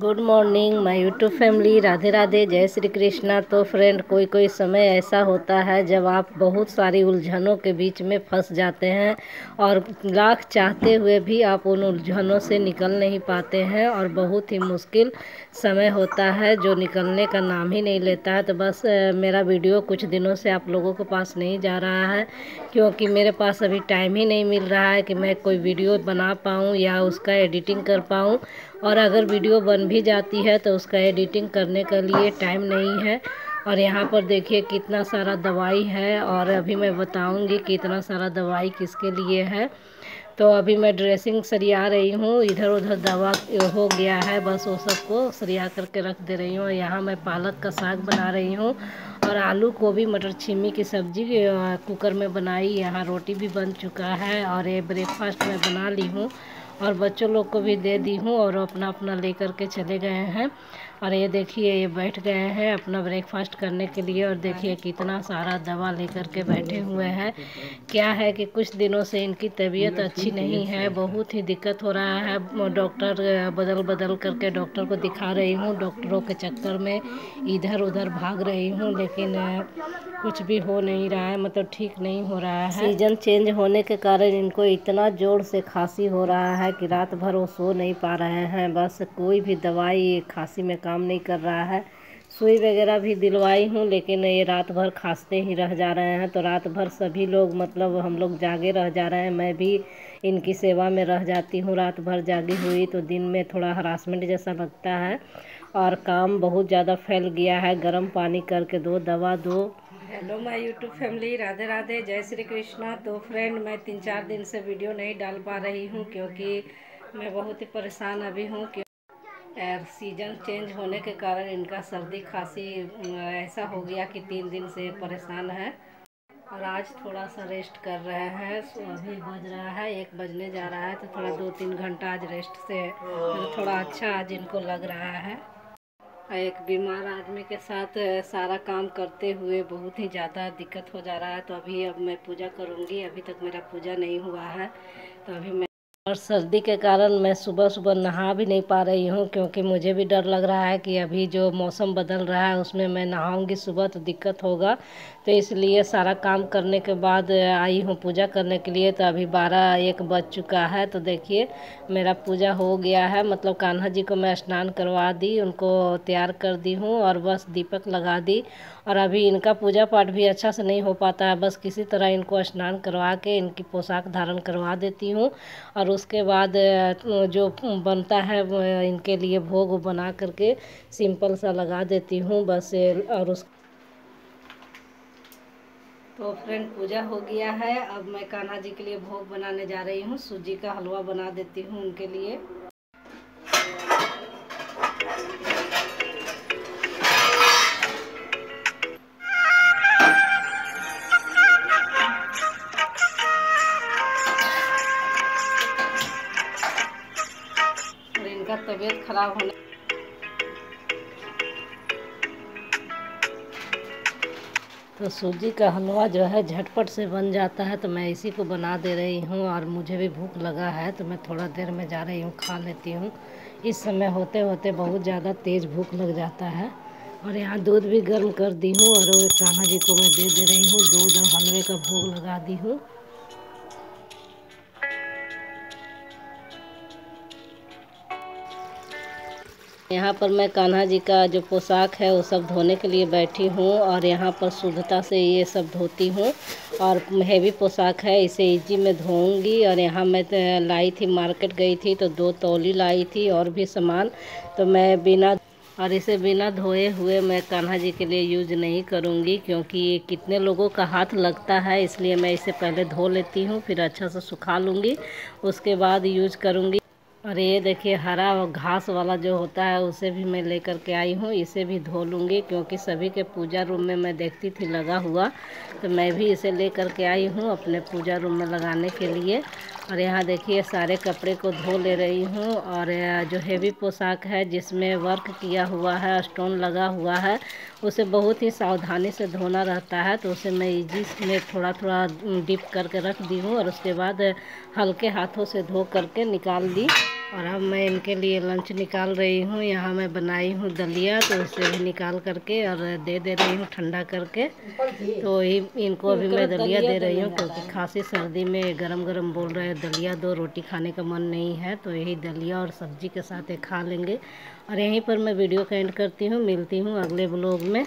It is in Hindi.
Good morning my YouTube family Radhe Radhe, जय श्री कृष्णा। तो फ्रेंड कोई कोई समय ऐसा होता है जब आप बहुत सारी उलझनों के बीच में फंस जाते हैं और लाख चाहते हुए भी आप उन उलझनों से निकल नहीं पाते हैं और बहुत ही मुश्किल समय होता है जो निकलने का नाम ही नहीं लेता है। तो बस मेरा वीडियो कुछ दिनों से आप लोगों के पास नहीं जा रहा है। क्योंकि मेरे पास अभी टाइम ही नहीं मिल रहा है कि मैं कोई वीडियो बना पाऊँ या उसका एडिटिंग कर पाऊँ। और अगर वीडियो बन भी जाती है तो उसका एडिटिंग करने के लिए टाइम नहीं है। और यहाँ पर देखिए कितना सारा दवाई है और अभी मैं बताऊँगी कितना सारा दवाई किसके लिए है। तो अभी मैं ड्रेसिंग सरिया रही हूँ, इधर उधर दवा हो गया है, बस वो सबको सरिया करके रख दे रही हूँ। और यहाँ मैं पालक का साग बना रही हूँ और आलू गोभी, मटर छिमी की सब्ज़ी कुकर में बनाई। यहाँ रोटी भी बन चुका है और ये ब्रेकफास्ट में बना ली हूँ। और बच्चों लोग को भी दे दी हूँ और अपना अपना लेकर के चले गए हैं। और ये देखिए, ये बैठ गए हैं अपना ब्रेकफास्ट करने के लिए और देखिए कितना सारा दवा लेकर के बैठे हुए हैं। क्या है कि कुछ दिनों से इनकी तबीयत अच्छी नहीं है, बहुत ही दिक्कत हो रहा है। डॉक्टर, बदल बदल करके डॉक्टर को दिखा रही हूँ, डॉक्टरों के चक्कर में इधर उधर भाग रही हूँ, लेकिन कुछ भी हो नहीं रहा है मतलब ठीक नहीं हो रहा है। सीज़न चेंज होने के कारण इनको इतना ज़ोर से खांसी हो रहा है कि रात भर वो सो नहीं पा रहे हैं। बस कोई भी दवाई खांसी में काम नहीं कर रहा है। सुई वगैरह भी दिलवाई हूँ, लेकिन ये रात भर खांसते ही रह जा रहे हैं। तो रात भर सभी लोग मतलब हम लोग जागे रह जा रहे हैं। मैं भी इनकी सेवा में रह जाती हूँ। रात भर जागी हुई तो दिन में थोड़ा हरासमेंट जैसा लगता है। और काम बहुत ज़्यादा फैल गया है। गर्म पानी करके दो, दवा दो। Hello my YouTube family Radhe Radhe. जय श्री कृष्णा. तो फ्रेंड मैं तीन चार दिन से वीडियो नहीं डाल पा रही हूँ क्योंकि मैं बहुत ही परेशान अभी हूँ सीज़न चेंज होने के कारण इनका सर्दी खांसी ऐसा हो गया कि तीन दिन से परेशान है। और आज थोड़ा सा रेस्ट कर रहे हैं। अभी बज रहा है, एक बजने जा रहा है तो थोड़ा दो तीन घंटा आज रेस्ट से तो थोड़ा अच्छा आज इनको लग रहा है। एक बीमार आदमी के साथ सारा काम करते हुए बहुत ही ज़्यादा दिक्कत हो जा रहा है। तो अभी अब मैं पूजा करूँगी। अभी तक मेरा पूजा नहीं हुआ है। तो अभी मैं और सर्दी के कारण मैं सुबह सुबह नहा भी नहीं पा रही हूँ, क्योंकि मुझे भी डर लग रहा है कि अभी जो मौसम बदल रहा है, उसमें मैं नहाऊँगी सुबह तो दिक्कत होगा। तो इसलिए सारा काम करने के बाद आई हूँ पूजा करने के लिए तो अभी बारह एक बज चुका है। तो देखिए, मेरा पूजा हो गया है मतलब कान्हा जी को मैं स्नान करवा दी, उनको तैयार कर दी हूँ और बस दीपक लगा दी। और अभी इनका पूजा पाठ भी अच्छा से नहीं हो पाता है, बस किसी तरह इनको स्नान करवा के इनकी पोशाक धारण करवा देती हूँ। और उसके बाद जो बनता है इनके लिए भोग बना करके सिंपल सा लगा देती हूँ, बस और उस तो फ्रेंड, पूजा हो गया है। अब मैं कान्हा जी के लिए भोग बनाने जा रही हूँ। सूजी का हलवा बना देती हूँ उनके लिए। इनका तबीयत खराब होने तो सूजी का हलवा जो है झटपट से बन जाता है तो मैं इसी को बना दे रही हूँ और मुझे भी भूख लगा है तो मैं थोड़ा देर में जा रही हूँ, खा लेती हूँ। इस समय होते होते बहुत ज़्यादा तेज़ भूख लग जाता है और यहाँ दूध भी गर्म कर दी हूँ और कान्हा जी को मैं दे दे रही हूँ, दूध और हलवे का भोग लगा दी हूँ। यहाँ पर मैं कान्हा जी का जो पोशाक है वो सब धोने के लिए बैठी हूँ और यहाँ पर शुद्धता से ये सब धोती हूँ और हैवी पोशाक है, इसे इजी में धोऊँगी। और यहाँ मैं लाई थी, मार्केट गई थी तो दो तौली लाई थी और भी सामान। तो मैं बिना और इसे बिना धोए हुए मैं कान्हा जी के लिए यूज़ नहीं करूँगी क्योंकि ये कितने लोगों का हाथ लगता है, इसलिए मैं इसे पहले धो लेती हूँ, फिर अच्छा से सुखा लूँगी, उसके बाद यूज़ करूँगी। और ये देखिए, हरा घास वाला जो होता है, उसे भी मैं लेकर के आई हूँ। इसे भी धो लूँगी, क्योंकि सभी के पूजा रूम में मैं देखती थी लगा हुआ। तो मैं भी इसे लेकर के आई हूँ अपने पूजा रूम में लगाने के लिए। और यहाँ देखिए, सारे कपड़े को धो ले रही हूँ। और जो हेवी पोशाक है, जिसमें वर्क किया हुआ है स्टोन लगा हुआ है, उसे बहुत ही सावधानी से धोना रहता है। तो उसे मैं इजी में थोड़ा थोड़ा डिप करके रख दी हूँ। और उसके बाद हल्के हाथों से धो करके निकाल दी। और अब मैं इनके लिए लंच निकाल रही हूँ। यहाँ मैं बनाई हूँ दलिया तो उसे भी निकाल करके और दे दे रही हूँ ठंडा करके। तो इनको अभी मैं दलिया दे रही हूँ क्योंकि खांसी सर्दी में गरम गरम बोल रहे हैं दलिया दो रोटी खाने का मन नहीं है तो यही दलिया और सब्ज़ी के साथ खा लेंगे। और यहीं पर मैं वीडियो का एंड करती हूँ। मिलती हूँ अगले ब्लॉग में।